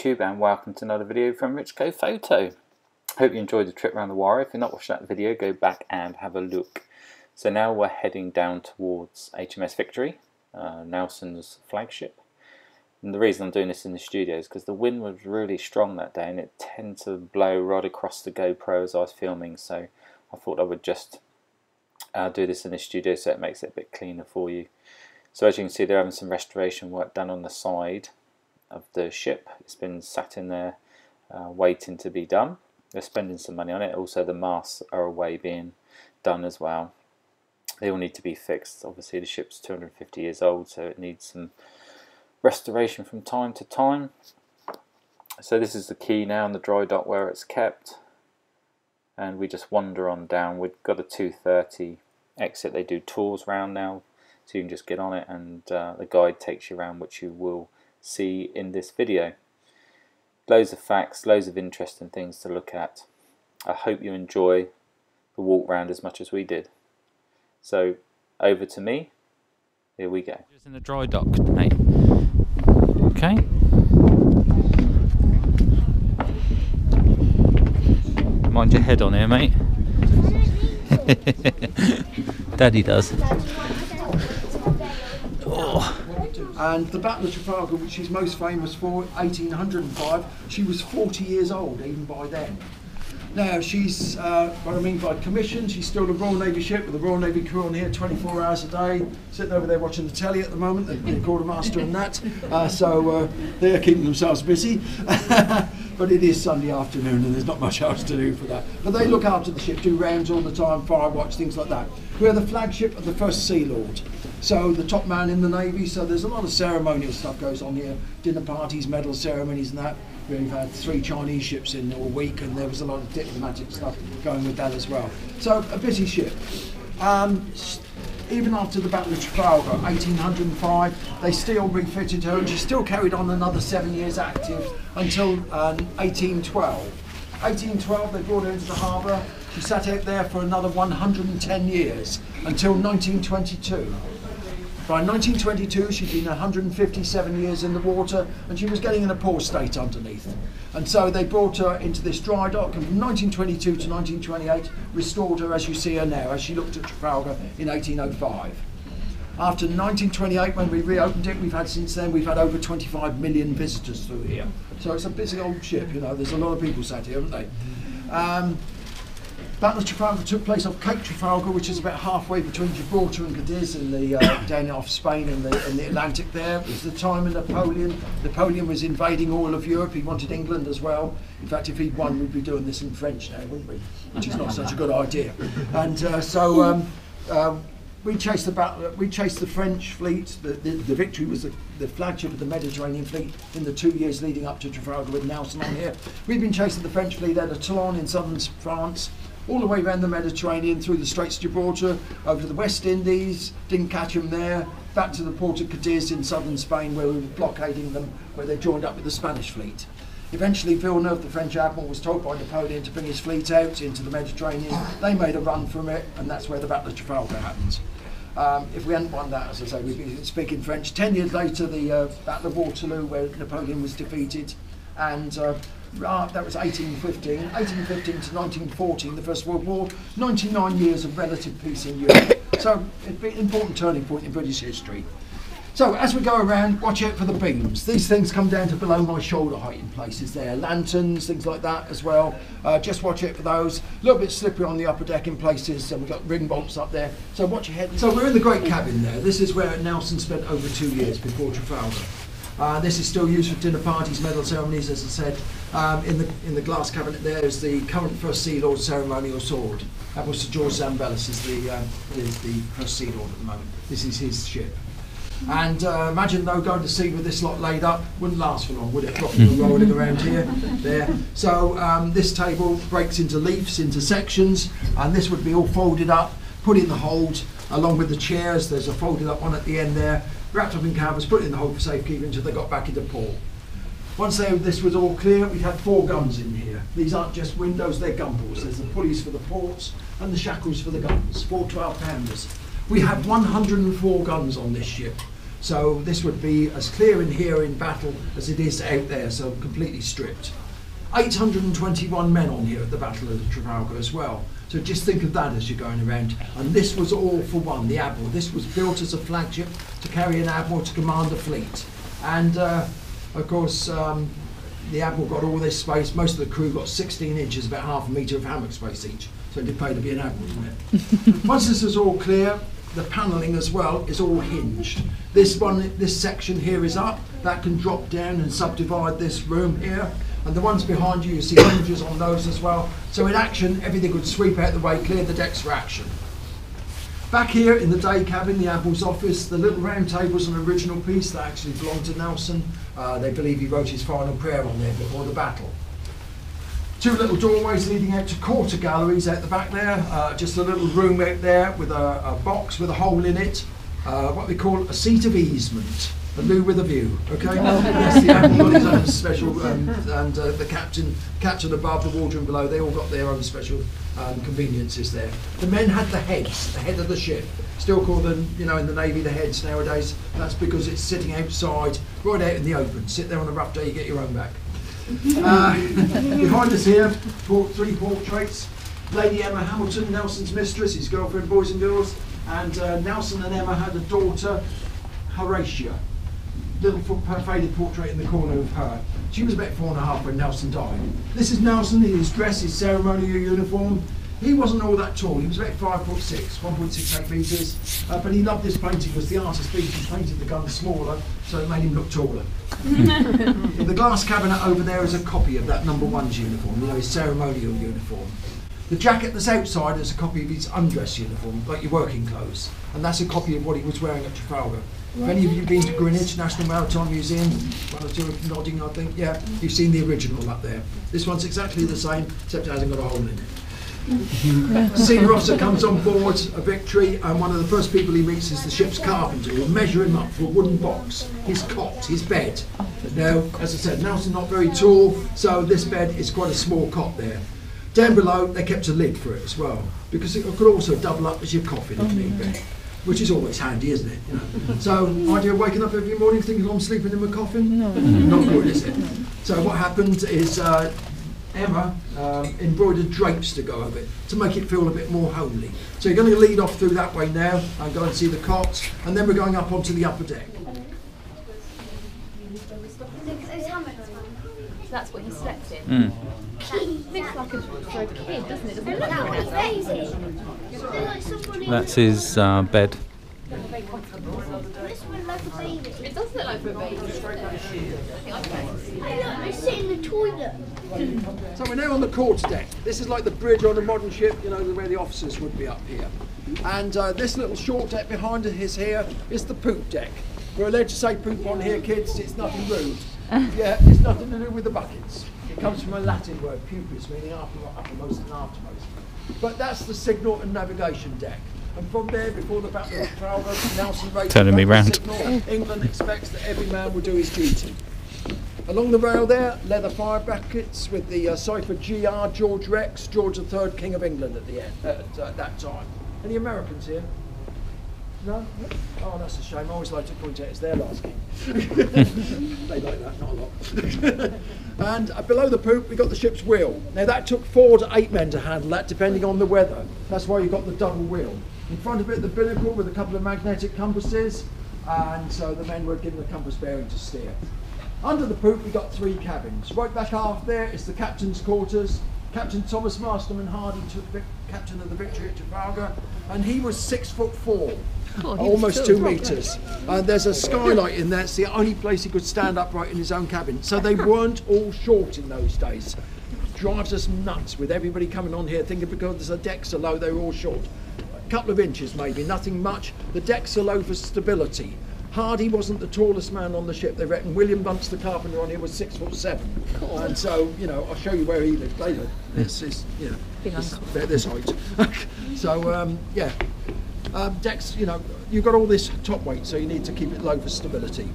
YouTube and welcome to another video from Rich Cove Photo. Hope you enjoyed the trip around the Wharf. If you're not watched that video, go back and have a look. So now we're heading down towards HMS Victory, uh, Nelson's flagship. And the reason I'm doing this in the studio is because the wind was really strong that day and it tended to blow right across the GoPro as I was filming. So I thought I would just uh, do this in the studio so it makes it a bit cleaner for you. So as you can see they're having some restoration work done on the side of the ship. It's been sat in there uh, waiting to be done. They're spending some money on it. Also the masts are away being done as well. They all need to be fixed. Obviously the ship's 250 years old so it needs some restoration from time to time. So this is the quay now in the dry dock where it's kept and we just wander on down. We've got a 230 exit. They do tours round now so you can just get on it and uh, the guide takes you around which you will see in this video. Loads of facts, loads of interesting things to look at. I hope you enjoy the walk round as much as we did. So over to me. Here we go. Just in the dry dock, mate. Okay. Mind your head on here, mate. Daddy does. Oh. And the Battle of Trafalgar, which she's most famous for, 1805, she was 40 years old even by then. Now, she's, uh, what I mean by commission, she's still a Royal Navy ship with a Royal Navy crew on here 24 hours a day, sitting over there watching the telly at the moment, the, the quartermaster and that. Uh, so uh, they're keeping themselves busy. but it is Sunday afternoon and there's not much else to do for that. But they look after the ship, do rounds all the time, fire watch, things like that. We're the flagship of the first Sea Lord. So the top man in the Navy, so there's a lot of ceremonial stuff goes on here, dinner parties, medal ceremonies and that. We've had three Chinese ships in a week, and there was a lot of diplomatic stuff going with that as well. So a busy ship. Um, even after the Battle of Trafalgar, 1805, they still refitted her, and she still carried on another seven years active until um, 1812. 1812, they brought her into the harbour. She sat out there for another 110 years until 1922. By 1922, she'd been 157 years in the water and she was getting in a poor state underneath. And so they brought her into this dry dock and from 1922 to 1928 restored her as you see her now, as she looked at Trafalgar in 1805. After 1928, when we reopened it, we've had since then, we've had over 25 million visitors through here. So it's a busy old ship, you know, there's a lot of people sat here, haven't they? Um, Battle of Trafalgar took place off Cape Trafalgar, which is about halfway between Gibraltar and Cadiz in the uh, down off Spain and the, the Atlantic. There it was the time of Napoleon. Napoleon was invading all of Europe. He wanted England as well. In fact, if he'd won, we'd be doing this in French now, wouldn't we? Which is not such a good idea. And uh, so. Um, uh, we chased the battle, we chased the French fleet. The, the, the Victory was the, the, flagship of the Mediterranean fleet in the two years leading up to Trafalgar with Nelson on here. We've been chasing the French fleet out of Toulon in southern France all the way around the Mediterranean, through the Straits of Gibraltar, over to the West Indies, didn't catch them there, back to the port of Cadiz in southern Spain where we were blockading them, where they joined up with the Spanish fleet. Eventually, Villeneuve, the French admiral, was told by Napoleon to bring his fleet out into the Mediterranean. They made a run from it, and that's where the Battle of Trafalgar happened. Um, if we hadn't won that, as I say, we'd be speaking French. Ten years later, the uh, Battle of Waterloo, where Napoleon was defeated, and uh, uh, that was 1815, 1815 to 1914, the First World War, 99 years of relative peace in Europe. so, it'd be an important turning point in British history. So, as we go around, watch out for the beams. These things come down to below my shoulder height in places there. Lanterns, things like that as well. Uh, just watch out for those. A little bit slippery on the upper deck in places, and we've got ring bolts up there. So, watch your head. So, we're in the great cabin there. This is where Nelson spent over two years before Trafalgar. Uh, this is still used for dinner parties, medal ceremonies, as I said. Um, in the in the glass cabinet there is the current First Sea Lord ceremonial sword. That was Sir George Zambellas, is the um, is the First Sea Lord at the moment. This is his ship. And uh, imagine though going to sea with this lot laid up wouldn't last for long, would it? Rocking and rolling around here, there. So um, this table breaks into leaves, into sections, and this would be all folded up, put in the hold, along with the chairs. There's a folded up one at the end there, wrapped up in canvas, put in the hold for safekeeping until they got back into port. Once they, this was all clear, we had four guns in here. These aren't just windows, they're gun. There's the pulleys for the ports and the shackles for the guns, four 12 pounders. We had 104 guns on this ship. So this would be as clear in here in battle as it is out there, so completely stripped. 821 men on here at the Battle of the Trafalgar as well. So just think of that as you're going around. And this was all for one, the Admiral. This was built as a flagship to carry an Admiral to command a fleet. And uh, of course, um, the Admiral got all this space. Most of the crew got 16 inches, about half a metre of hammock space each. So it did pay to be an Admiral, didn't it? Once this is all clear, the panelling as well is all hinged. This one, this section here is up. That can drop down and subdivide this room here. And the ones behind you, you see hinges on those as well. So in action, everything would sweep out the way, clear the decks for action. Back here in the day cabin, the Admiral's office, the little round table's an original piece that actually belonged to Nelson. Uh, they believe he wrote his final prayer on there before the battle. Two little doorways leading out to quarter galleries out the back there. Uh, just a little room out there with a, a box with a hole in it. Uh, what we call a seat of easement. A loo with a view, okay? yes, the admiral got his own special, um, and uh, the captain, captain above, the wardroom below, they all got their own special um, conveniences there. The men had the heads, the head of the ship. Still call them, you know, in the navy the heads nowadays. That's because it's sitting outside, right out in the open. Sit there on a rough day, you get your own back. Uh, behind us here, port, three portraits. Lady Emma Hamilton, Nelson's mistress, his girlfriend, boys and girls, and uh, Nelson and Emma had a daughter, Horatia. Little faded portrait in the corner of her. She was about four and a half when Nelson died. This is Nelson in his dress, his ceremonial uniform. He wasn't all that tall. He was about five foot six, 1.68 metres. Uh, but he loved this painting because the artist Beatty painted the gun smaller, so it made him look taller. the glass cabinet over there is a copy of that number one's uniform, you know, his ceremonial uniform. The jacket that's outside is a copy of his undress uniform, like your working clothes, and that's a copy of what he was wearing at Trafalgar. If any of you have been to Greenwich National Maritime Museum, one or two are nodding, I think, yeah, you've seen the original up there. This one's exactly the same, except it hasn't got a hole in it. Senior officer comes on board a Victory, and one of the first people he meets is the ship's carpenter. He'll measure him up for a wooden box, his cot, his bed. Now, as I said, Nelson's not very tall, so this bed is quite a small cot there. Down below, they kept a lid for it as well, because it could also double up as your coffin if need be which is always handy, isn't it? You know? So, idea of waking up every morning thinking I'm sleeping in my coffin? No. Not good, is it? So, what happened is uh, Emma um, embroidered drapes to go over it to make it feel a bit more homely. So, you're going to lead off through that way now and go and see the cots, and then we're going up onto the upper deck. That's what he slept in. Mm. Looks like a for a kid, doesn't it? Doesn't it That's his uh, bed. It does look like a baby. I sit in the toilet. So we're now on the quarter deck. This is like the bridge on a modern ship, you know, where the officers would be up here. And uh, this little short deck behind us here is the poop deck. We're allowed to say poop on here, kids. It's nothing rude. yeah, it's nothing to do with the buckets. Comes from a Latin word, puppis, meaning upper, uppermost and aftermost. But that's the signal and navigation deck. And from there, before the Battle of Trafalgar, Nelson raised Turning me round. Signal, England expects that every man will do his duty. Along the rail there, leather fire brackets with the uh, cipher GR George Rex, George III, King of England at the end at uh, that time. Any Americans here? No? Oh, that's a shame. I always like to point out it's their last king. they like that, not a lot. and uh, below the poop, we got the ship's wheel. Now, that took four to eight men to handle that, depending on the weather. That's why you've got the double wheel. In front of it, the binnacle with a couple of magnetic compasses, and so the men were given a compass bearing to steer. Under the poop, we got three cabins. Right back aft there is the captain's quarters. Captain Thomas Masterman Hardy took captain of the Victory at Trafalgar, and he was six foot four. Oh, almost two metres. And there's a skylight in there. It's the only place he could stand upright in his own cabin. So they weren't all short in those days. Drives us nuts with everybody coming on here thinking because the decks are low, they're all short. A couple of inches maybe, nothing much. The decks are low for stability. Hardy wasn't the tallest man on the ship. They reckon William Bunce, the carpenter on here, was six foot seven. And so, you know, I'll show you where he lived later. This is, you know, this, this height. so, um, yeah, um, decks, you know, you've got all this top weight, so you need to keep it low for stability.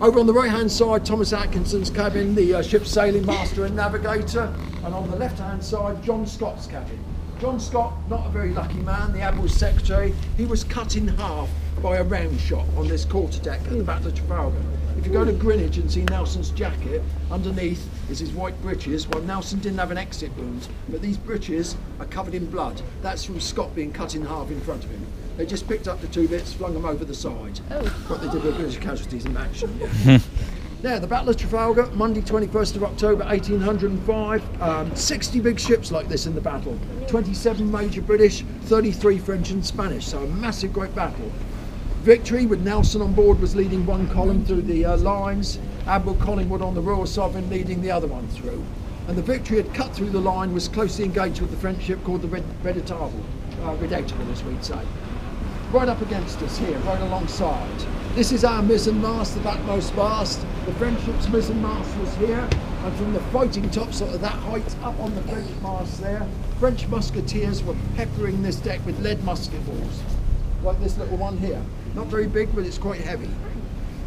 Over on the right hand side, Thomas Atkinson's cabin, the uh, ship's sailing master and navigator, and on the left hand side, John Scott's cabin. John Scott, not a very lucky man, the Admiral's secretary, he was cut in half by a round shot on this quarter deck at the Battle of Trafalgar. If you go to Greenwich and see Nelson's jacket, underneath is his white breeches. Well, Nelson didn't have an exit wound, but these breeches are covered in blood. That's from Scott being cut in half in front of him. They just picked up the two bits, flung them over the side. Oh. What they did with British casualties in action. Yeah. There, the Battle of Trafalgar, Monday 21st of October 1805. Um, 60 big ships like this in the battle. 27 major British, 33 French and Spanish. So a massive, great battle. Victory with Nelson on board was leading one column through the uh, lines. Admiral Collingwood on the Royal Sovereign leading the other one through. And the Victory had cut through the line, was closely engaged with the French ship called the Red, Redoutable, uh, Redoutable as we'd say right up against us here, right alongside. This is our mizzen mast, the backmost mast. The French ship's mizzen mast was here, and from the fighting top, sort of that height, up on the French mast there, French musketeers were peppering this deck with lead musket balls, like this little one here. Not very big, but it's quite heavy.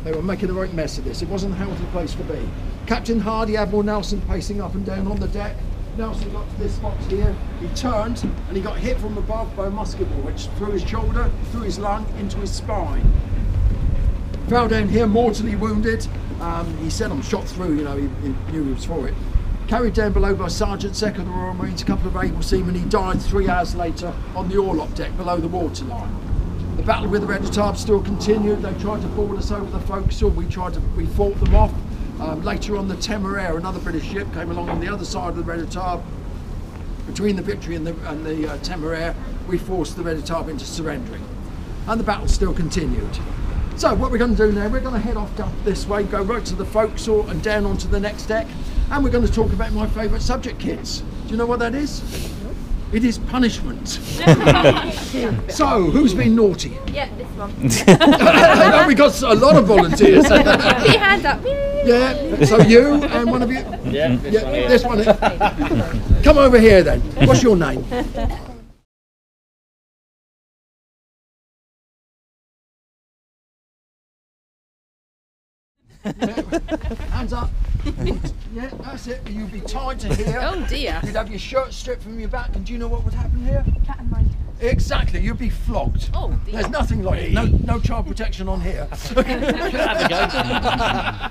They were making the right mess of this. It wasn't a healthy place to be. Captain Hardy, Admiral Nelson pacing up and down on the deck. Nelson got to this spot here. He turned and he got hit from above by a musket ball, which through his shoulder, through his lung, into his spine. Fell down here, mortally wounded. Um, he said, I'm shot through, you know, he, he knew he was for it. Carried down below by Sergeant Secker of the Royal Marines, a couple of able seamen. He died three hours later on the orlop deck below the waterline. The battle with the Redoutable still continued. They tried to board us over the forecastle. We tried to, we fought them off. Um, later on, the Temeraire, another British ship, came along on the other side of the Redoutable. Between the Victory and the, and the uh, Temeraire, we forced the Redoutable into surrendering. And the battle still continued. So what we're going to do now, we're going to head off down this way, go right to the forecastle and down onto the next deck. And we're going to talk about my favourite subject, kids. Do you know what that is? It is punishment. so, who's been naughty? Yeah, this one. no, we got a lot of volunteers. Put your hand up. yeah, so you and one of you. Yeah, this Yeah, one here. this one. Come over here then. What's your name? Hands up. Yeah, that's it. You'd be tied to here. Oh dear. You'd have your shirt stripped from your back, and do you know what would happen here? Cat and mouse. Exactly, you'd be flogged. Oh dear. There's nothing like it. No, no child protection on here.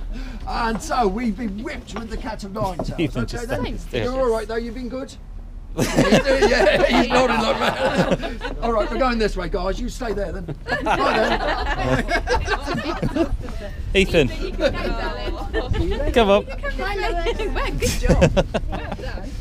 and so we've been whipped with the cat of nine tails. Ethan Okay then. You're all right though. You've been good. Yeah, he's nodding like that. all right, we're going this way, guys. You stay there then. Bye then. Ethan, come up. Well, good job.